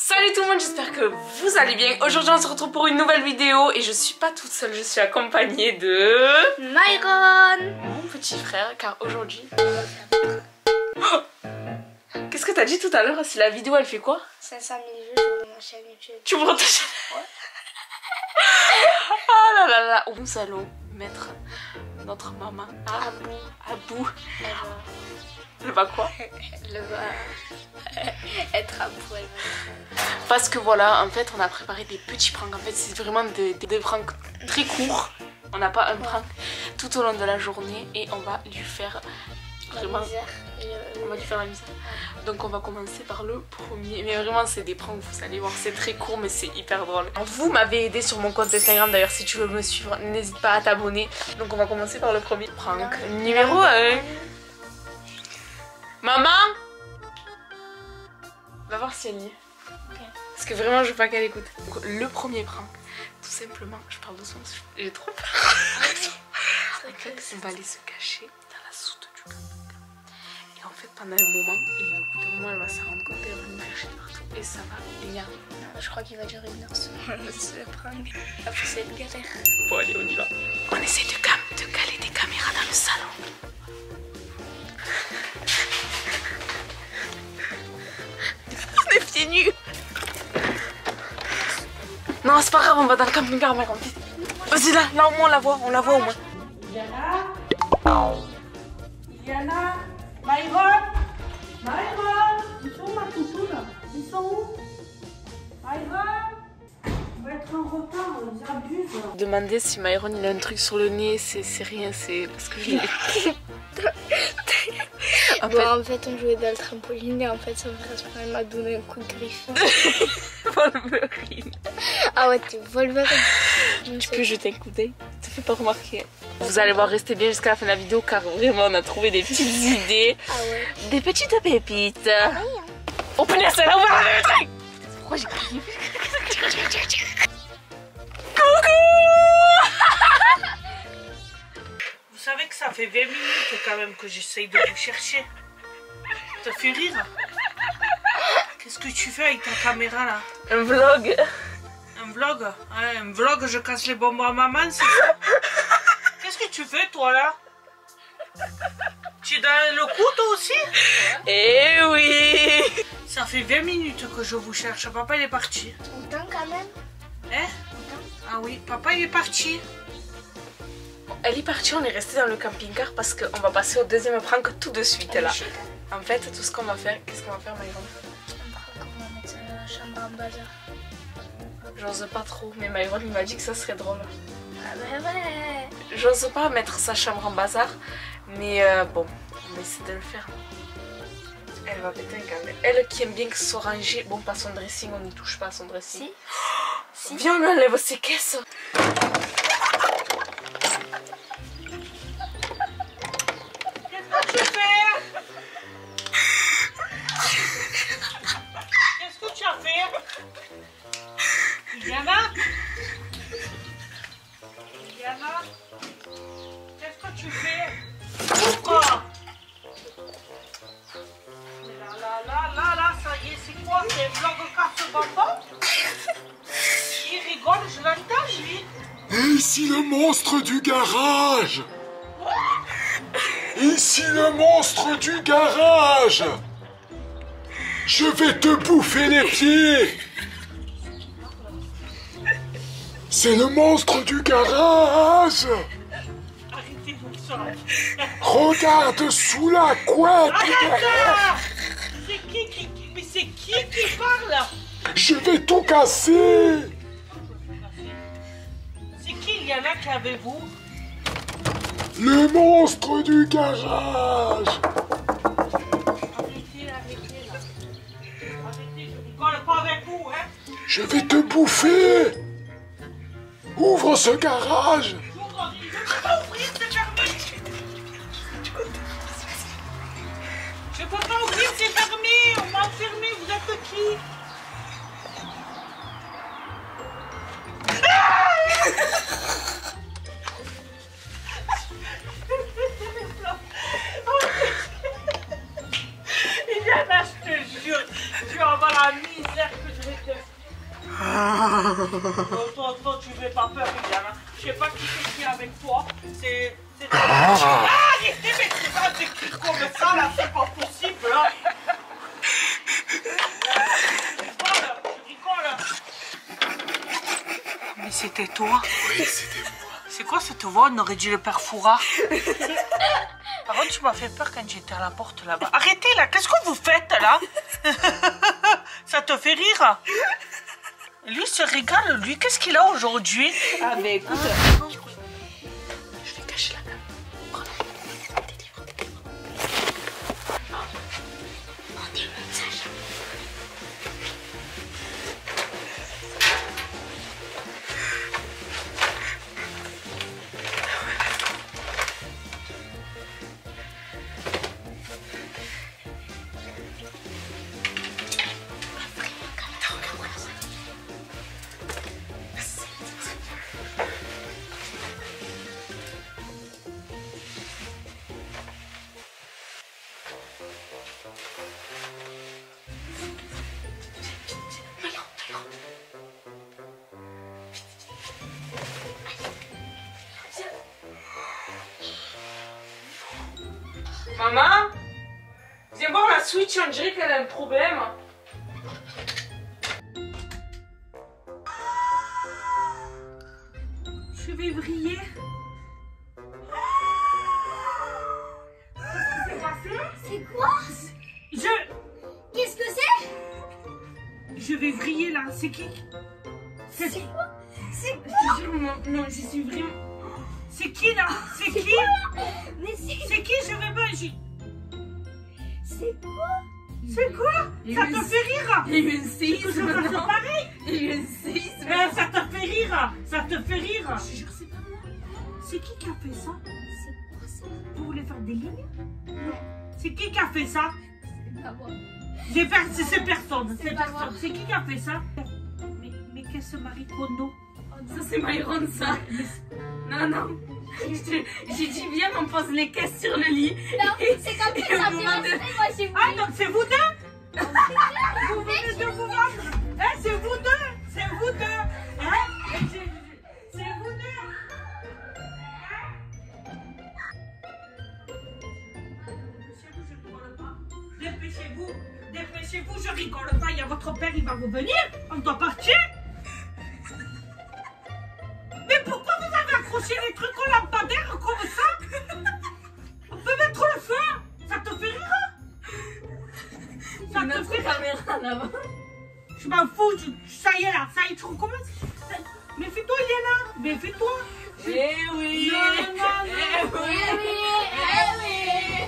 Salut tout le monde, j'espère que vous allez bien. Aujourd'hui on se retrouve pour une nouvelle vidéo et je suis pas toute seule, je suis accompagnée de... Myron Mon petit frère, car aujourd'hui... Oh Qu'est-ce que t'as dit tout à l'heure Si la vidéo elle fait quoi? 500 000 vues sur ma chaîne YouTube. Tu me ta chaîne? Ah là là là Nous allons mettre notre maman à, Abou. à bout. Elle va... Elle va quoi Elle va... être à bout, elle va... Parce que voilà, en fait, on a préparé des petits pranks. En fait, c'est vraiment des, des, des pranks très courts. On n'a pas un prank tout au long de la journée et on va lui faire La misère. On va lui faire la misère. Donc on va commencer par le premier. Mais vraiment, c'est des pranks, vous allez voir, c'est très court, mais c'est hyper drôle. Vous m'avez aidé sur mon compte Instagram, d'ailleurs, si tu veux me suivre, n'hésite pas à t'abonner. Donc on va commencer par le premier prank. Numéro 1. Maman? Va voir si elle y est. Parce que vraiment, je veux pas qu'elle écoute. Donc, le premier prank, tout simplement, je parle doucement parce que j'ai trop peur. En fait, on va aller se cacher dans la soute du camping. Et en fait, pendant un moment, et au bout d'un moment, elle va se rendre compte, elle va nous cacher partout. Et ça va l'énerver. Je crois qu'il va durer une heure ce prank. Après, c'est une galère. Bon, allez, on y va. On essaie de, cam de caler des caméras dans le salon. Non, c'est pas grave, on va dans le camping-car, vite. Vas-y, là, là, au moins, on la voit, on la voit au moins. Iliana Iliana Myron Myron Ils sont où ma toutoune Ils sont où Myron On va être en retard, ils abusent. Demander si Myron il a un truc sur le nez, c'est c'est rien, c'est parce que je l'ai. en Bon, fait, en fait, on jouait dans le trampoline et en fait, son frère m'a donné un coup de griffe. Wolverine. ah ouais, t'es Wolverine. Tu peux jeter un coup d'œil Ça fait pas remarquer. Vous allez voir, restez bien jusqu'à la fin de la vidéo car vraiment on a trouvé des petites idées, Ah ouais. des petites pépites. Oh punaise, elle a ouvert le truc Pourquoi j'ai crié? Coucou savez que ça fait 20 minutes quand même que j'essaye de vous chercher. Ça fait rire Qu'est-ce que tu fais avec ta caméra là? Un vlog. Un vlog? Ouais, un vlog, je casse les bonbons à maman, c'est ça? Qu'est-ce que tu fais toi là? Tu es dans le coup toi aussi? Eh oui Ça fait 20 minutes que je vous cherche. Papa il est parti. Autant quand même. Hein? Ah oui, papa il est parti. Elle est partie, on est resté dans le camping-car parce qu'on va passer au deuxième prank tout de suite là. En fait, tout ce qu'on va faire, qu'est-ce qu'on va faire Myron On va mettre sa chambre en bazar. J'ose pas trop, mais Myron il m'a dit que ça serait drôle. Ah bah ouais. J'ose pas mettre sa chambre en bazar, mais euh, bon, on va essayer de le faire. Elle va péter un câble. Elle qui aime bien que ce soit rangé, bon pas son dressing, on n'y touche pas à son dressing. Si. Viens, on lui enlève ses caisses. Ici le monstre du garage. Ici le monstre du garage. Je vais te bouffer les pieds. C'est le monstre du garage. Arrêtez. Regarde sous la couette C'est qui qui... Mais c'est qui qui parle? Je vais tout casser qui il y en a qui avez vous Le monstre du garage Arrêtez, arrêtez là. Arrêtez, je rigole pas avec vous, hein? Je vais te bouffer Ouvre ce garage J'ouvre, je peux pas ouvrir, c'est fermé. Je peux pas ouvrir, c'est fermé. On m'a enfermé, vous êtes qui? Toi, toi, toi, tu fais pas peur, Liliane. hein. Je sais pas qui c'est qui est avec toi. C'est. c'est- Ah Ah, arrêtez, mais c'est pas des cris comme ça, là, c'est pas possible, là. Je rigole, je rigole. Mais c'était toi Oui, c'était moi. C'est quoi cette voix? On aurait dit le père Foura. Par contre, tu m'as fait peur quand j'étais à la porte là-bas. Arrêtez là, qu'est-ce que vous faites là? Ça te fait rire? Lui se régale, lui, qu'est-ce qu'il a aujourd'hui? Ah, mais écoute. Maman Viens voir la Switch, on dirait qu'elle a un problème. Je vais vriller. C'est quoi? Je, Qu'est-ce que c'est? Je vais vriller là, c'est qui? C'est C'est quoi? C'est Je te jure, non, non, je suis vraiment... C'est qui là? C'est qui? Mais c'est C'est qui Je vais pas... j'y- c'est quoi? C'est quoi? Ça te fait rire? Il y a eu un Que séisme je fasse maintenant. pareil Il y a eu un séisme. Mais ça te fait rire? Ça te fait rire? Je te jure, c'est pas moi. C'est qui qui a fait ça? C'est quoi ça. Vous voulez faire des lignes? C'est qui qui a fait ça? C'est pas moi. C'est ces personnes, C'est moi. C'est qui qui a fait ça? Mais, mais qu'est-ce que Marie Kondo? Ça, c'est Myron, ça. Non, non. J'ai dit, viens, on pose les caisses sur le lit. Non, c'est comme ça, ça moment de- rester, moi j'ai Ah donc c'est vous deux Vous venez de vous vendre. Hein, c'est vous deux C'est vous deux Hein c'est- C'est vous deux Dépêchez-vous, dépêchez-vous, je rigole pas, il y a votre père, il va revenir, on doit partir là-bas. Je m'en fous, je- ça y est là, ça y est, tu recommences Méfie-toi, il est là Méfie-toi Eh oui. Non, non, non. Eh oui. eh oui,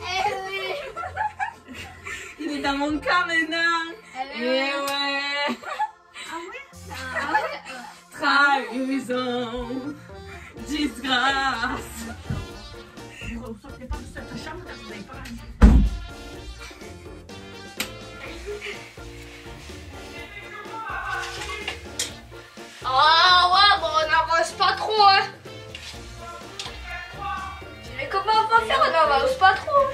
eh oui. Il est dans mon cas maintenant. Eh Eh oui. ouais. Ah ouais? Ah ouais? Trahison. Disgrâce. Va faire On n'avance pas trop.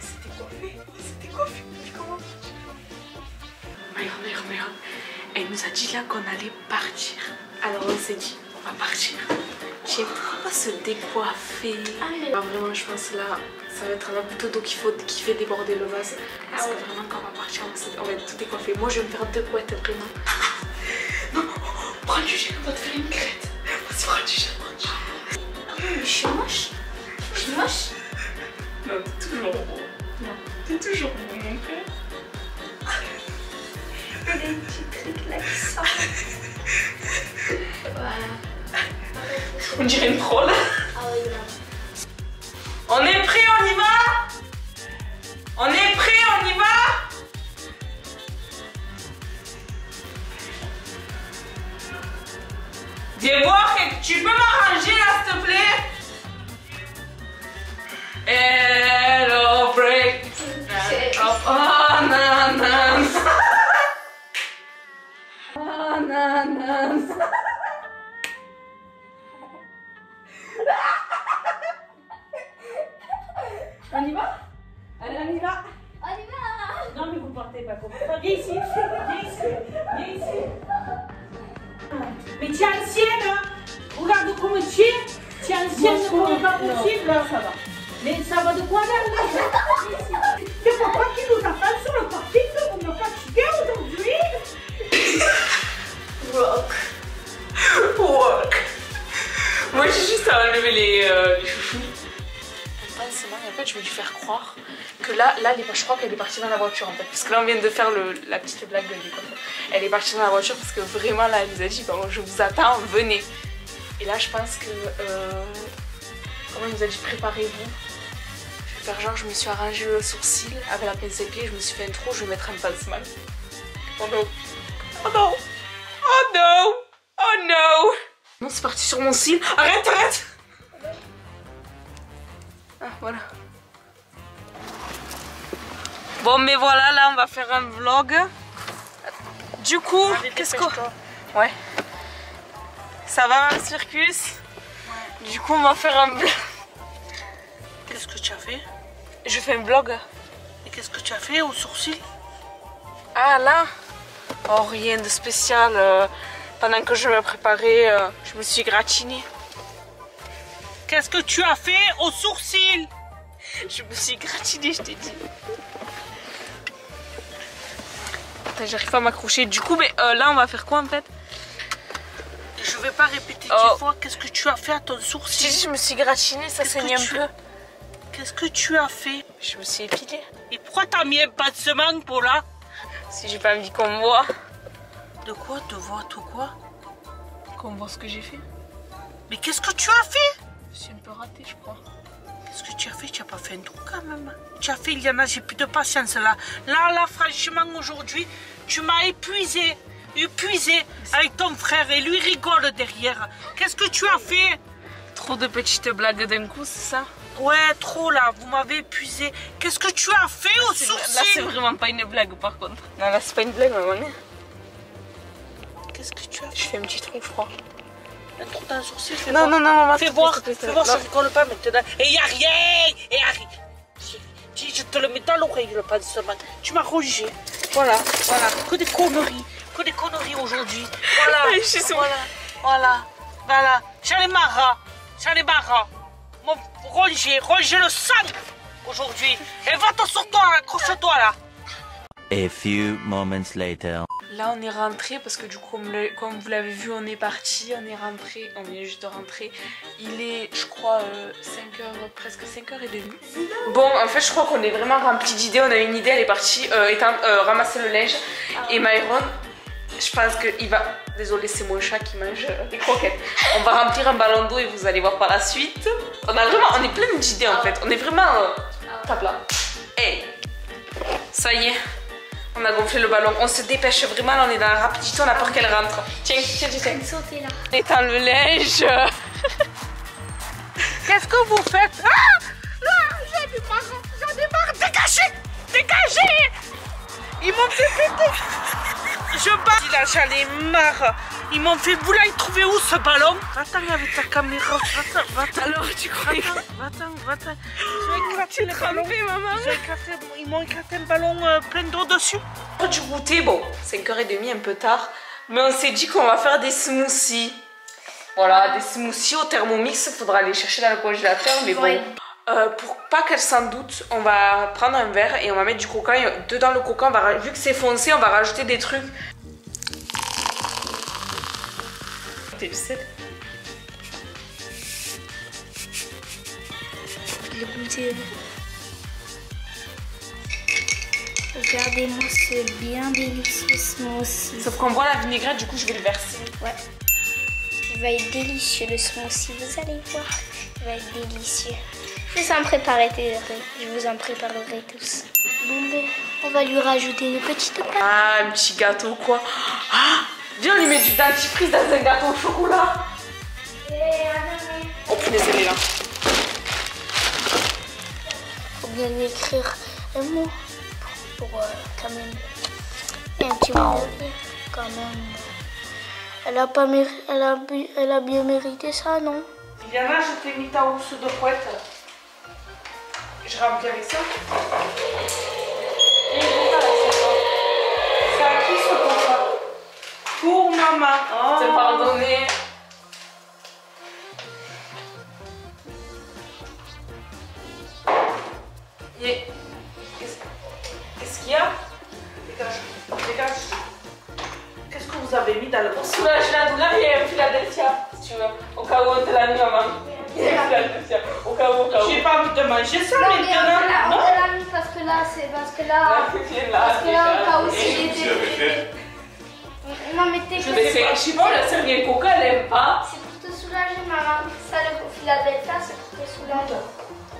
C'était coiffé. C'était coiffé. Comment Myron, Myron, Myron. Elle nous a dit là qu'on allait partir. Alors on s'est dit, on va partir. Tiens, pourquoi pas se décoiffer Ah, Vraiment, je pense là, ça va être la goutte d'eau qui, qui fait déborder le vase. Parce que vraiment, quand on va partir, on va, on être tout décoiffé. Moi, je vais me faire deux couettes, vraiment. Non, prends du gel, on va te faire une crête. Vas-y, prends du gel. On dirait une. Ah oui, là. On est prêt, on y va? On est prêt, on y va? Viens voir, tu peux m'arranger là, s'il te plaît? Hello, break. Oh, juste à enlever les, euh, chouchous. Pas en fait, je vais lui faire croire que là, là, je crois qu'elle est partie dans la voiture en fait. Parce que là, on vient de faire la petite blague de l'école. Elle est partie dans la voiture parce que vraiment, là, elle nous a dit bon, Je vous attends, venez. Et là, je pense que. Euh, comment elle nous a dit Préparez-vous. Je vais faire genre, je me suis arrangé le sourcil avec la pince pied, je me suis fait un trou, je vais mettre un pansement. Oh non! Oh non! Oh non! Oh non! Non, c'est parti sur mon cil. Arrête, arrête! Ah, voilà. Bon, mais voilà, là, on va faire un vlog. Du coup, qu'est-ce qu'on... Ouais. Ça va, le circus Du coup, on va faire un vlog. Qu'est-ce que tu as fait? Je fais un vlog. Et qu'est-ce que tu as fait au sourcil? Ah, là Oh, rien de spécial. Pendant que je me préparais, euh, je me suis gratinée. Qu'est-ce que tu as fait au sourcil? Je me suis gratinée, je t'ai dit. Putain, J'arrive pas à m'accrocher. Du coup, mais euh, là, on va faire quoi en fait? Je vais pas répéter Oh. dix fois. Qu'est-ce que tu as fait à ton Je sourcil dit, je me suis gratinée, ça saigne un tu- peu. Qu'est-ce que tu as fait? Je me suis épilée. Et pourquoi t'as mis un pansement pour là Si j'ai pas envie qu'on me voit, De quoi Te vois tout quoi qu'on voit ce que j'ai fait. Mais qu'est-ce que tu as fait Je suis un peu ratée, je crois. Qu'est-ce que tu as fait? Tu as pas fait un trou quand même. Tu as fait, Iliana, j'ai plus de patience là. Là, là, franchement, aujourd'hui, tu m'as épuisé. Épuisé avec ton frère et lui rigole derrière. Qu'est-ce que tu as fait? Trop de petites blagues d'un coup, c'est ça? Ouais, trop là, vous m'avez épuisé. Qu'est-ce que tu as fait au C'est- Là, c'est sourcil vraiment pas une blague par contre. Non, là, c'est pas une blague, maman. Qu'est-ce que tu as Je fais un petit trou, je crois. Un trou dans le sourcil fais Non, voir. non, non, maman. Fais voir, fais voir, ça rigole pas maintenant. Et y a rien Et arrête Si je te le mets dans l'oreille, le pansement. Tu m'as rongé. Voilà, voilà. Que des conneries. Que des conneries aujourd'hui. Voilà. Je suis Voilà, voilà, voilà. J'en ai marre. J'en ai marre. Mon rongé, rongé le sang aujourd'hui. Et va-t'en sur toi, accroche-toi là. A few moments later. Là, on est rentré parce que du coup, comme, le- comme vous l'avez vu, on est parti. On est rentré. On vient juste de rentrer. Il est, je crois, 5h, presque 5h30. Bon, en fait, je crois qu'on est vraiment rempli d'idées. On a une idée. Elle est partie euh, éteindre- euh, ramasser le linge. Et Myron, je pense qu'il va. Désolé, c'est mon chat qui mange euh, des croquettes. On va remplir un ballon d'eau et vous allez voir par la suite. On a vraiment, on est plein d'idées en fait. On est vraiment euh, top là. Hey, ça y est, on a gonflé le ballon. On se dépêche vraiment. On est dans la rapidité. On a peur qu'elle rentre. Tiens, tiens, tiens, tiens. Sauter là. On étend le linge. Qu'est-ce que vous faites? Ah Ah J'en ai marre J'en ai marre Dégagez Dégagez Ils m'ont fait péter Je bats j'en ai marre Ils m'ont fait... Vous l'avez trouvé où ce ballon Va-t'en avec ta caméra, va-t'en, va-t'en Alors, tu croyais Va-t'en, va-t'en Ils ont éclaté le ballon maman Ils, ont éclaté- ils m'ont éclaté un ballon euh, plein d'eau dessus Du goûter, bon, 5h30, un peu tard. Mais on s'est dit qu'on va faire des smoothies. Voilà, des smoothies au thermomix. Faudra aller chercher dans le congélateur. Mais bon. Ouais. Euh, pour pas qu'elle s'en doute, on va prendre un verre et on va mettre du coca. Et dedans le coca, on va, vu que c'est foncé, on va rajouter des trucs. Le goûter. Regardez-moi ce bien délicieux smoothie. Sauf qu'on boit la vinaigrette, du coup, je vais le verser. Ouais. Il va être délicieux le smoothie, vous allez voir. Il va être délicieux. Je vous en préparerai, je vous en préparerai tous. Bon ben, on va lui rajouter une petite pâte. Ah, un petit gâteau, quoi. Ah, viens, on lui met du dentifrice dans un gâteau au chocolat. Oh punaise, elle est là. Faut bien lui écrire un mot pour, pour, euh, quand même. Et un petit mot quand même. Elle a, pas méri- elle, a, bu- elle a bien mérité ça, non? Diana, je t'ai mis ta housse de couette. Je remplis avec ça. C'est à qui ce maman. Oh. Te pardonner. Et- Qu'est-ce qu'il y a? Dégage, dégage. Qu'est-ce que vous avez mis dans le Pour soulager la douleur, il y a un Philadelphia, si tu veux. Au cas où on te l'a mis, maman. Il y a un Philadelphia. Au cas où, au cas où. J'ai pas envie de manger ça Non, mais on te l'a- maintenant. mis parce que là, c'est parce que là. Là, viens là, Parce que là, au cas où si des. Non, mais t'es Je sais pas, je sais pas, la sœur vient coca, elle aime pas. C'est pour te soulager, maman. Ça, le Philadelphia, c'est pour te soulager.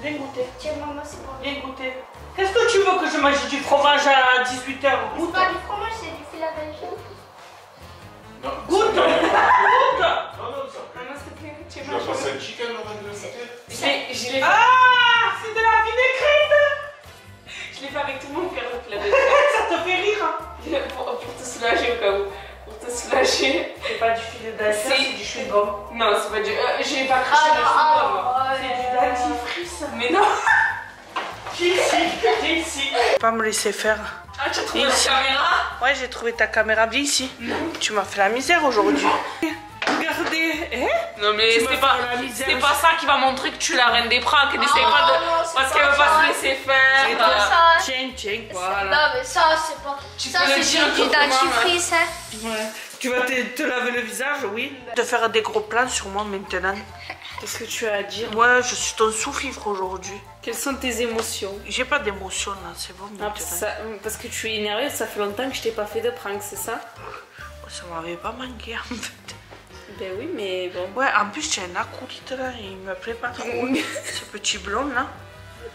Viens goûter, Tiens, maman, c'est bon. viens goûter. Qu'est-ce que tu veux que je mange du fromage à 18h C'est pas du fromage, c'est pas du. Euh, je l'ai pas craché le chewing-gum. C'est du dentifrice. Mais non. Ici, ici. Pas me laisser faire. Ah, tu as trouvé Et la ici. caméra Ouais, j'ai trouvé ta caméra. Viens ici. Tu m'as fait la misère aujourd'hui. Regardez. Eh Non, mais m'as pas, pas ça qui va montrer que tu es la reine des pranks. N'essaye pas de. non, c'est Parce qu'elle veut pas se laisser faire. Pas ça. Tiens, tiens. Voilà. Non, mais ça, c'est pas. Tu ça, c'est du autrement, dentifrice, hein. Ouais. Tu vas te, te laver le visage, oui. De faire des gros plans sur moi maintenant. Qu'est-ce que tu as à dire Ouais, je suis ton sous-fifre aujourd'hui. Quelles sont tes émotions J'ai pas d'émotion là, c'est bon Ah, ça- parce que tu es énervée, ça fait longtemps que je t'ai pas fait de prank, c'est ça Ça m'avait pas manqué en fait. Ben oui, mais bon. Ouais, en plus, j'ai un acolyte là, il me plaît pas trop. Ce petit blond là.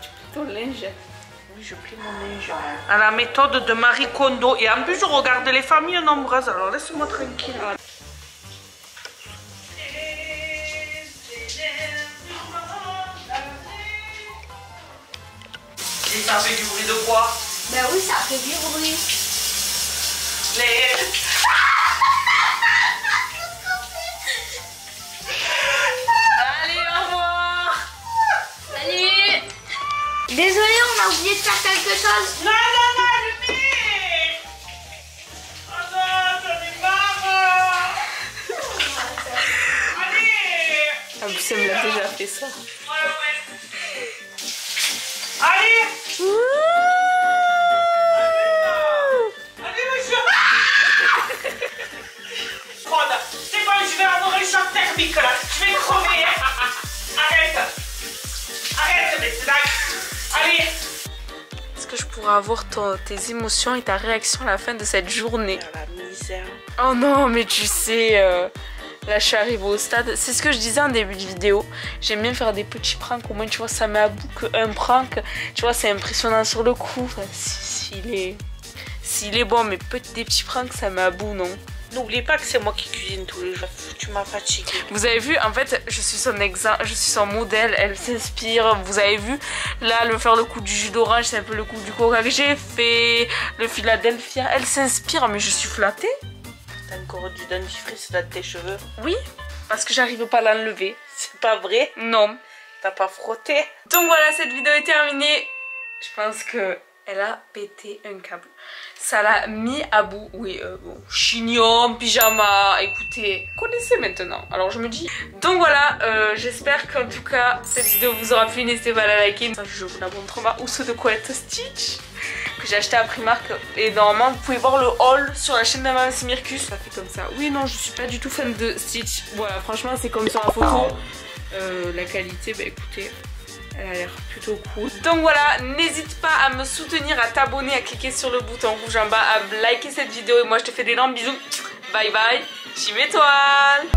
Tu plies ton linge. Oui, je plie mon linge. À la méthode de Marie Kondo. Et en plus, je regarde les familles nombreuses, alors laisse-moi tranquille. Et ça fait du bruit de quoi? Ben oui, ça fait du bruit. Les... Désolé, on a oublié de faire quelque chose. Non, non, non, allumez Oh non, j'en ai marre Allez Ah, vous, ça me l'a déjà fait ça. Allez Allez, monsieur Prendre. C'est bon, je vais avoir un choc thermique là. Je vais crever. Pourrais avoir ton- tes émotions et ta réaction à la fin de cette journée la misère. Oh non, mais tu sais, euh, là je suis arrivée au stade. C'est ce que je disais en début de vidéo. J'aime bien faire des petits pranks. Au moins, tu vois, ça met à bout qu'un prank. Tu vois, c'est impressionnant sur le coup. Enfin, si- S'il est, bon, mais peut-être des petits pranks, ça met à bout, non? N'oublie pas que c'est moi qui cuisine tous les jours. Tu m'as fatiguée. Vous avez vu, en fait, je suis son exemple, je suis son modèle, elle s'inspire. Vous avez vu, là, le faire le coup du jus d'orange, c'est un peu le coup du coca que j'ai fait. Le Philadelphia, elle s'inspire, mais je suis flattée. T'as encore du dentifrice dans tes cheveux. Oui, parce que j'arrive pas à l'enlever. C'est pas vrai? Non. T'as pas frotté? Donc voilà, cette vidéo est terminée. Je pense que elle a pété un câble. Ça l'a mis à bout. Oui, euh, bon, chignon, pyjama, écoutez, connaissez maintenant. Alors je me dis. Donc voilà, euh, j'espère qu'en tout cas cette vidéo vous aura plu. N'hésitez pas à la liker. Je vous la montre. Ou ceux de quoi être Stitch que j'ai acheté à Primark et normalement vous pouvez voir le haul sur la chaîne d'Amamas Mircus ça fait comme ça oui non je suis pas du tout fan de Stitch voilà franchement c'est comme sur la photo Euh, la qualité bah écoutez elle a l'air plutôt cool. Donc voilà, n'hésite pas à me soutenir, à t'abonner, à cliquer sur le bouton rouge en bas, à liker cette vidéo. Et moi, je te fais d'énormes bisous. Bye bye, team étoile